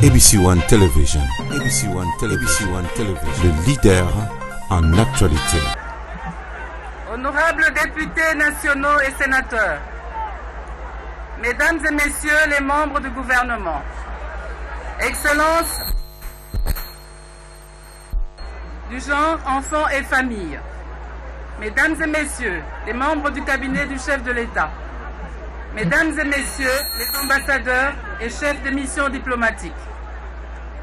ABC One Television. ABC One Television. Le leader en actualité. Honorables députés nationaux et sénateurs, Mesdames et Messieurs les membres du gouvernement, Excellences du genre enfants et famille, Mesdames et Messieurs les membres du cabinet du chef de l'État, Mesdames et Messieurs les ambassadeurs et chefs de missions diplomatiques,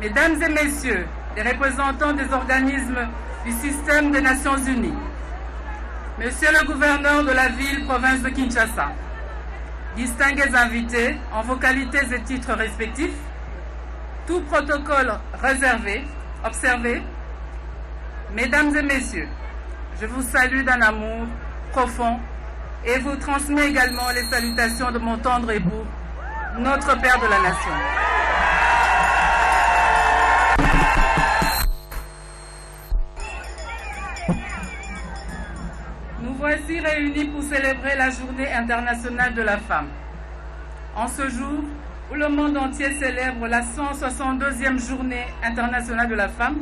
Mesdames et Messieurs les représentants des organismes du système des Nations Unies, Monsieur le gouverneur de la ville province de Kinshasa, distingués invités en vos qualités et titres respectifs, tout protocole réservé, observé, Mesdames et Messieurs, je vous salue d'un amour profond et vous transmets également les salutations de mon tendre époux, notre Père de la Nation. Voici réunis pour célébrer la Journée internationale de la femme. En ce jour où le monde entier célèbre la 162e Journée internationale de la femme,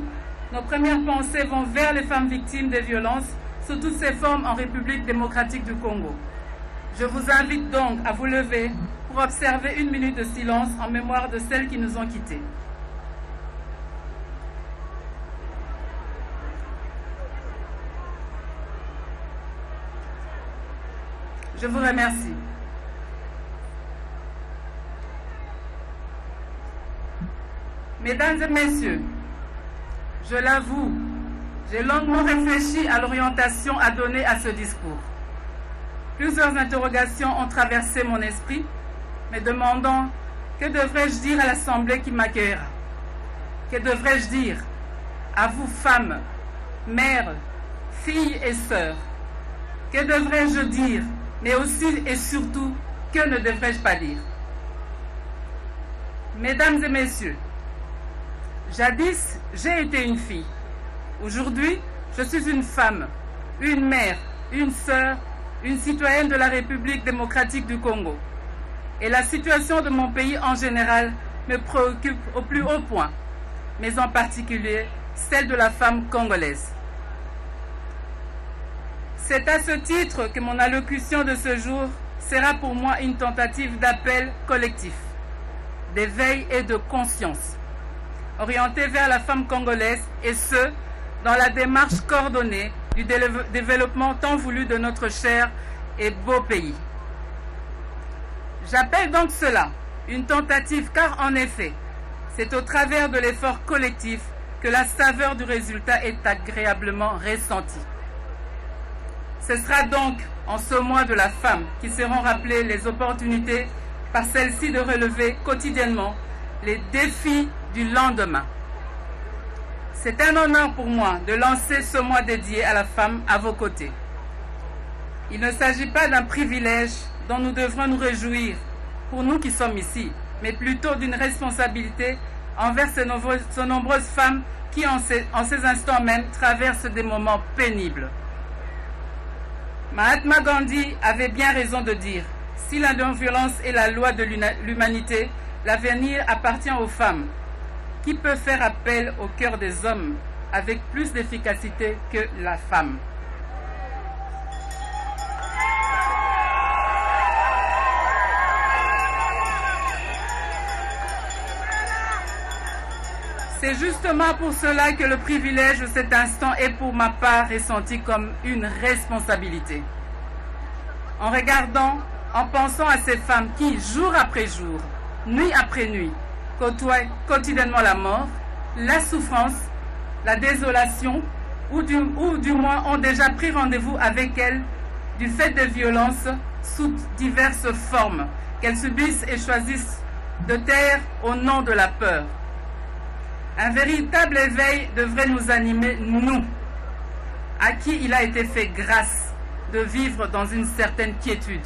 nos premières pensées vont vers les femmes victimes des violences sous toutes ses formes en République démocratique du Congo. Je vous invite donc à vous lever pour observer une minute de silence en mémoire de celles qui nous ont quittés. Je vous remercie. Mesdames et Messieurs, je l'avoue, j'ai longuement réfléchi à l'orientation à donner à ce discours. Plusieurs interrogations ont traversé mon esprit, me demandant que devrais-je dire à l'Assemblée qui m'accueillera? Que devrais-je dire à vous femmes, mères, filles et sœurs? Que devrais-je dire mais aussi et surtout, que ne devrais-je pas dire? Mesdames et messieurs, jadis, j'ai été une fille. Aujourd'hui, je suis une femme, une mère, une sœur, une citoyenne de la République démocratique du Congo. Et la situation de mon pays en général me préoccupe au plus haut point, mais en particulier celle de la femme congolaise. C'est à ce titre que mon allocution de ce jour sera pour moi une tentative d'appel collectif, d'éveil et de conscience, orientée vers la femme congolaise et ce, dans la démarche coordonnée du développement tant voulu de notre cher et beau pays. J'appelle donc cela une tentative car en effet, c'est au travers de l'effort collectif que la saveur du résultat est agréablement ressentie. Ce sera donc en ce mois de la femme qui seront rappelées les opportunités par celle-ci de relever quotidiennement les défis du lendemain. C'est un honneur pour moi de lancer ce mois dédié à la femme à vos côtés. Il ne s'agit pas d'un privilège dont nous devrons nous réjouir pour nous qui sommes ici, mais plutôt d'une responsabilité envers ces nombreuses, femmes qui en ces instants même traversent des moments pénibles. Mahatma Gandhi avait bien raison de dire, si la non-violence est la loi de l'humanité, l'avenir appartient aux femmes. Qui peut faire appel au cœur des hommes avec plus d'efficacité que la femme? C'est justement pour cela que le privilège de cet instant est pour ma part ressenti comme une responsabilité. En regardant, en pensant à ces femmes qui, jour après jour, nuit après nuit, côtoient quotidiennement la mort, la souffrance, la désolation, ou du, moins ont déjà pris rendez-vous avec elles du fait des violences sous diverses formes qu'elles subissent et choisissent de taire au nom de la peur. Un véritable éveil devrait nous animer, nous, à qui il a été fait grâce de vivre dans une certaine quiétude.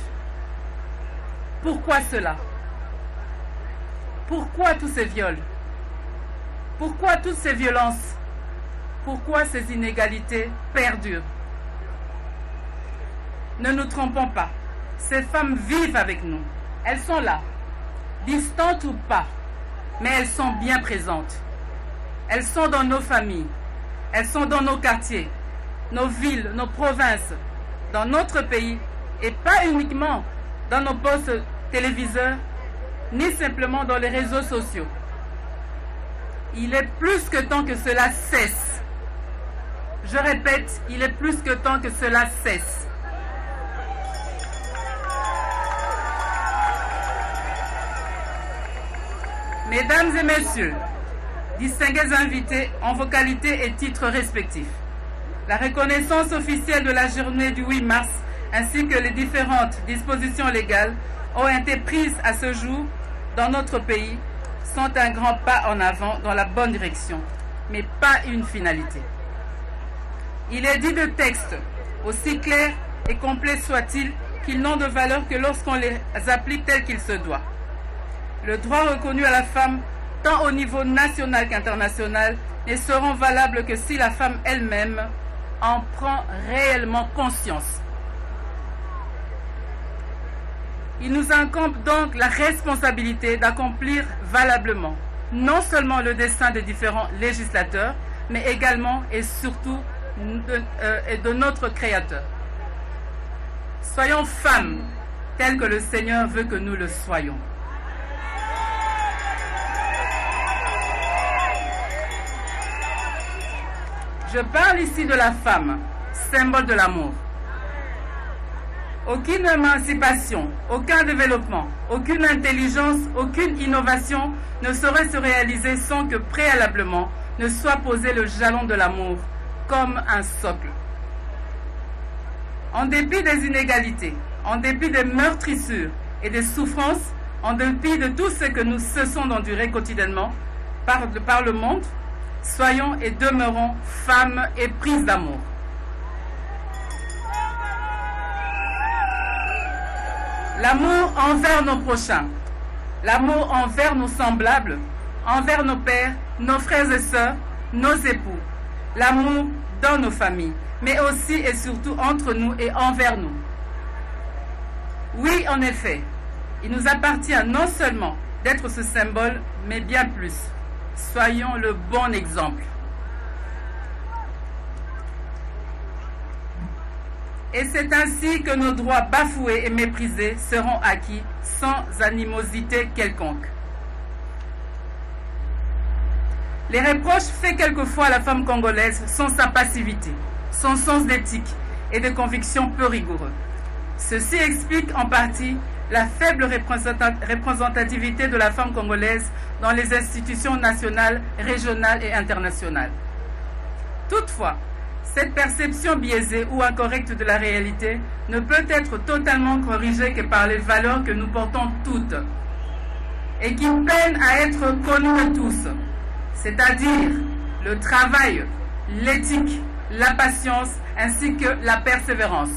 Pourquoi cela? Pourquoi tous ces viols? Pourquoi toutes ces violences? Pourquoi ces inégalités perdurent? Ne nous trompons pas, ces femmes vivent avec nous. Elles sont là, distantes ou pas. mais elles sont bien présentes. Elles sont dans nos familles, elles sont dans nos quartiers, nos villes, nos provinces, dans notre pays, et pas uniquement dans nos postes téléviseurs, ni simplement dans les réseaux sociaux. Il est plus que temps que cela cesse. Je répète, il est plus que temps que cela cesse. Mesdames et messieurs, distingués invités en vos qualités et titres respectifs, la reconnaissance officielle de la journée du 8 mars ainsi que les différentes dispositions légales ont été prises à ce jour dans notre pays sont un grand pas en avant dans la bonne direction, mais pas une finalité. Il est dit de textes, aussi clairs et complets soient-ils, qu'ils n'ont de valeur que lorsqu'on les applique tels qu'il se doit. Le droit reconnu à la femme, tant au niveau national qu'international, ne seront valables que si la femme elle-même en prend réellement conscience. Il nous incombe donc la responsabilité d'accomplir valablement non seulement le destin des différents législateurs, mais également et surtout de, euh, de notre Créateur. Soyons femmes telles que le Seigneur veut que nous le soyons. Je parle ici de la femme, symbole de l'amour. Aucune émancipation, aucun développement, aucune intelligence, aucune innovation ne saurait se réaliser sans que préalablement ne soit posé le jalon de l'amour comme un socle. En dépit des inégalités, en dépit des meurtrissures et des souffrances, en dépit de tout ce que nous cessons d'endurer quotidiennement par, par le monde, soyons et demeurons femmes éprises d'amour. L'amour envers nos prochains, l'amour envers nos semblables, envers nos pères, nos frères et sœurs, nos époux, l'amour dans nos familles, mais aussi et surtout entre nous et envers nous. Oui, en effet, il nous appartient non seulement d'être ce symbole, mais bien plus. Soyons le bon exemple. Et c'est ainsi que nos droits bafoués et méprisés seront acquis sans animosité quelconque. Les reproches faits quelquefois à la femme congolaise sont sa passivité, son sens d'éthique et de conviction peu rigoureux. Ceci explique en partie la faible représentativité de la femme congolaise dans les institutions nationales, régionales et internationales. Toutefois, cette perception biaisée ou incorrecte de la réalité ne peut être totalement corrigée que par les valeurs que nous portons toutes et qui peinent à être connues de tous, c'est-à-dire le travail, l'éthique, la patience ainsi que la persévérance.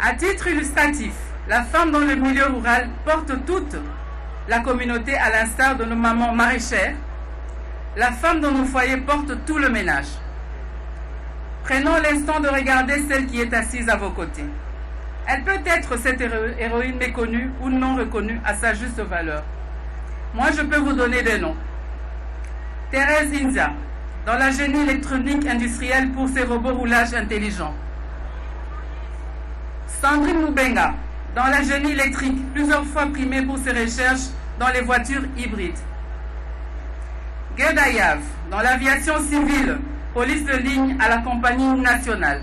À titre illustratif, la femme dans le milieu rural porte toute la communauté à l'instar de nos mamans maraîchères. La femme dans nos foyers porte tout le ménage. Prenons l'instant de regarder celle qui est assise à vos côtés. Elle peut être cette héroïne méconnue ou non reconnue à sa juste valeur. Moi, je peux vous donner des noms. Thérèse India, dans la génie électronique industrielle pour ses robots roulage intelligents. Sandrine Moubenga, dans la génie électrique, plusieurs fois primée pour ses recherches dans les voitures hybrides. Guedayav, dans l'aviation civile, police de ligne à la compagnie nationale.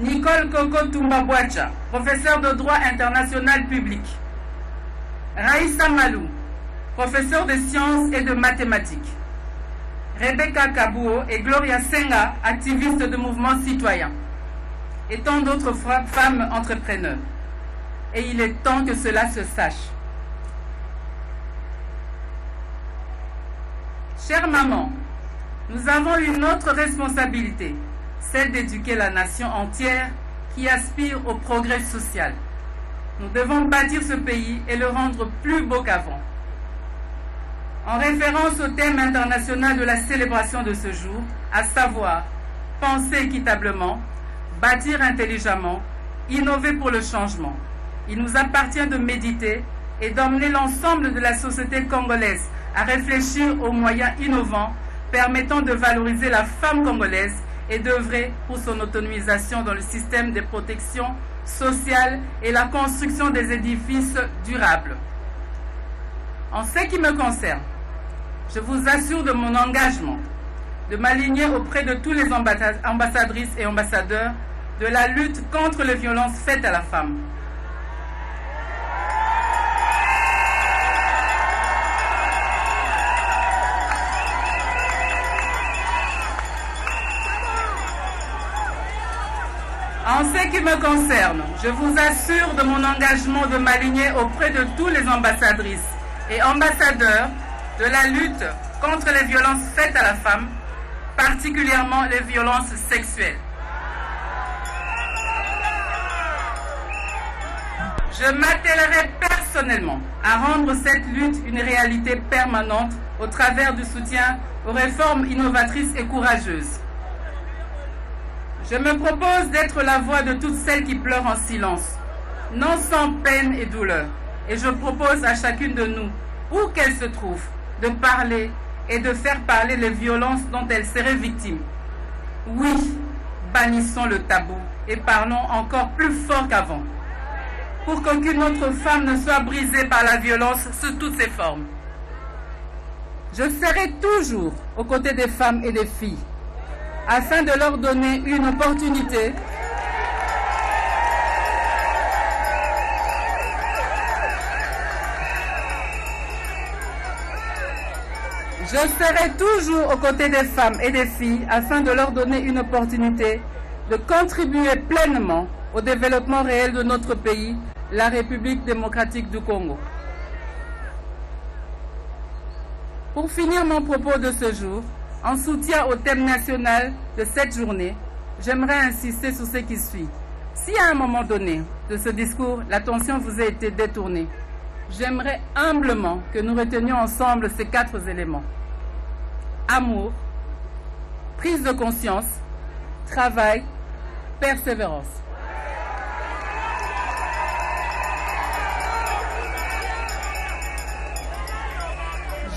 Nicole Coco Tumbabwacha, professeur de droit international public. Raïssa Malou, professeur de sciences et de mathématiques. Rebecca Kabuo et Gloria Senga, activistes de mouvements citoyens. Et tant d'autres femmes entrepreneurs. Et il est temps que cela se sache. Chère maman, nous avons une autre responsabilité, celle d'éduquer la nation entière qui aspire au progrès social. Nous devons bâtir ce pays et le rendre plus beau qu'avant. En référence au thème international de la célébration de ce jour, à savoir penser équitablement, bâtir intelligemment, innover pour le changement, il nous appartient de méditer et d'emmener l'ensemble de la société congolaise à réfléchir aux moyens innovants permettant de valoriser la femme congolaise et d'œuvrer pour son autonomisation dans le système de protection sociale et la construction des édifices durables. En ce qui me concerne, je vous assure de mon engagement de m'aligner auprès de tous les ambassadrices et ambassadeurs de la lutte contre les violences faites à la femme. En ce qui me concerne, je vous assure de mon engagement de m'aligner auprès de tous les ambassadrices et ambassadeurs de la lutte contre les violences faites à la femme, particulièrement les violences sexuelles. Je m'attellerai personnellement à rendre cette lutte une réalité permanente au travers du soutien aux réformes innovatrices et courageuses. Je me propose d'être la voix de toutes celles qui pleurent en silence, non sans peine et douleur. Et je propose à chacune de nous, où qu'elle se trouve, de parler et de faire parler les violences dont elle serait victime. Oui, bannissons le tabou et parlons encore plus fort qu'avant, pour qu'aucune autre femme ne soit brisée par la violence sous toutes ses formes. Je serai toujours aux côtés des femmes et des filles afin de leur donner une opportunité Je serai toujours aux côtés des femmes et des filles afin de leur donner une opportunité de contribuer pleinement au développement réel de notre pays, la République démocratique du Congo. Pour finir mon propos de ce jour, en soutien au thème national de cette journée, j'aimerais insister sur ce qui suit. Si à un moment donné de ce discours, l'attention vous a été détournée, j'aimerais humblement que nous retenions ensemble ces quatre éléments. Amour, prise de conscience, travail, persévérance.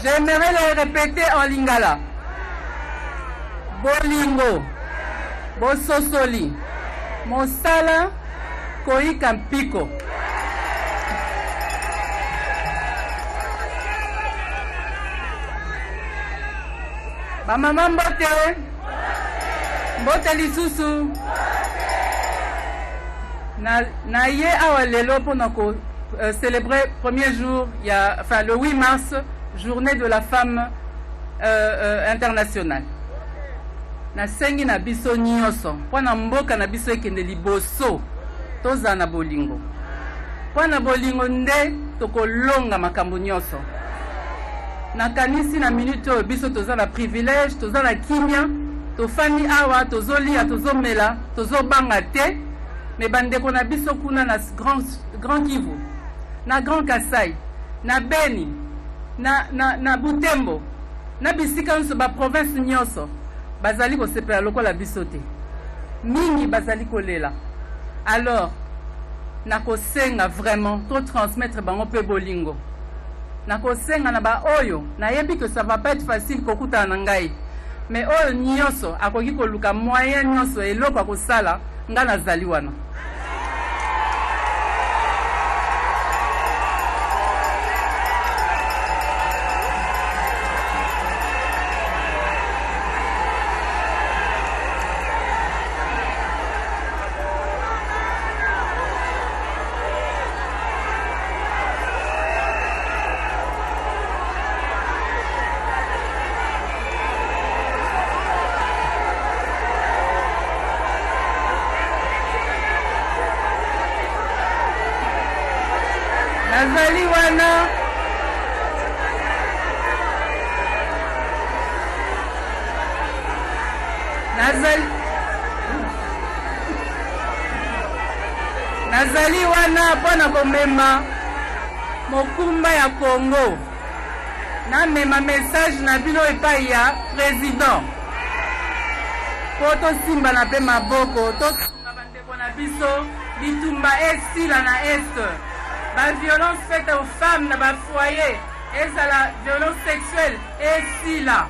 J'aimerais le répéter en lingala. bolingo bososoli mosala koyika mpiko. Bamama mbote mbote lisusu. Na, ye awa lelo mpona ko euh, premier jour ya enfin le 8 mars journée de la femme euh, euh, internationale. Nasengi na biso nyonso. Mpo na mboka na biso ekende liboso tozala na bolingo. Mpo na bolingo nde tokolonga makambo nyonso. Nakanisi na minute oyo biso toza na privilège toza na kimia tofandi awa tozolia tozomela tozobanga te. Me bandeko na biso kuna na grand, grand kivu na grand kasai na beni na, na, na butembo na bisika nyonso baprovince nyonso bazali kosepela lokola biso te. Mingi bazali kolela. Alors nakosenga vraiment totransmettre bango mpe bolingo. Nakosenga na baoyo nayebi ke ça va pas être facile kokutana na ngai. Me oyo nyonso akoki koluka moyen nyonso eloko akosala ngai nazali wana nazali wana mpo na komema mokumba ya kongo namema message na bino epai ya président. Mpo tosimbana mpe maboko tosunga bandeko na biso bitumba esila na este baviolence faite aux femmes na bafoyer ezala violence sexuelle esila.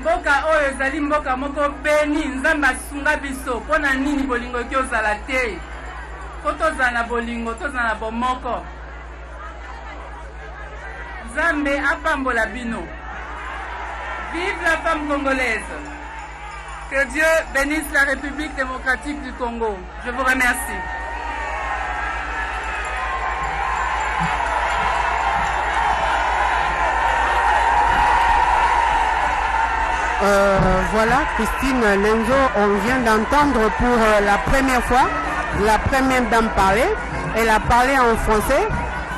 Mboka oyo ezali mboka moko beni nzambe asunga biso mpo na nini bolingo eki ozala te mpo bolingo bomoko? Apambola bino. Vive la femme congolaise. Que dieu bénisse la république démocratique du congo. Je vous remercie. Euh, voilà, Christine Lenzo, on vient d'entendre pour euh, la première fois la première dame parler. Elle a parlé en français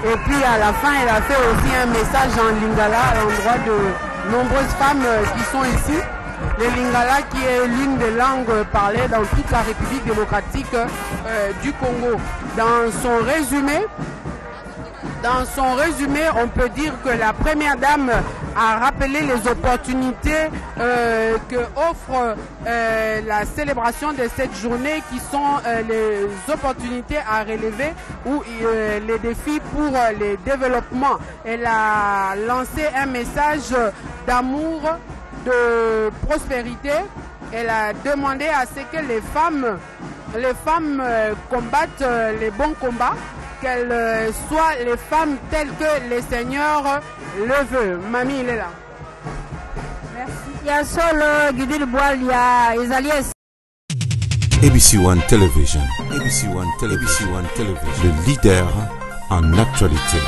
et puis à la fin, elle a fait aussi un message en lingala à l'endroit de nombreuses femmes euh, qui sont ici. Le lingala qui est l'une des langues parlées dans toute la République démocratique euh, du Congo. Dans son résumé, dans son résumé, on peut dire que la première dame a rappelé les opportunités euh, que offre euh, la célébration de cette journée qui sont euh, les opportunités à relever ou euh, les défis pour le développement. Elle a lancé un message d'amour, de prospérité. Elle a demandé à ce que les femmes, les femmes combattent les bons combats qu'elles euh, soient les femmes telles que le Seigneur le veut. Mamie, il est là. ya solo gidil bwal ya ezali es ABC One Television. ABC One Television. ABC One Television. Le leader en actualité.